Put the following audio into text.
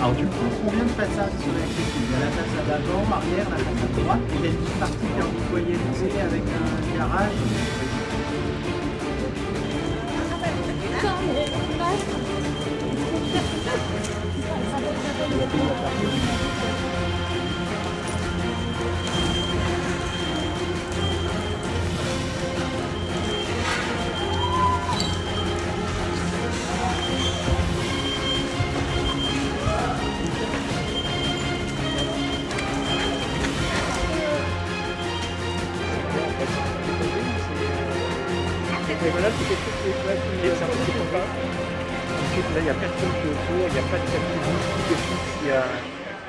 Alors du coup, combien de façades sont accessibles Il y a la façade avant, arrière, la façade droite, il y a une petite partie qui est voyagée avec un garage. Et voilà, c'est quelque chose qui est pas. Ensuite, là, il n'y a personne qui est autour, il n'y a pas de fixe, il y a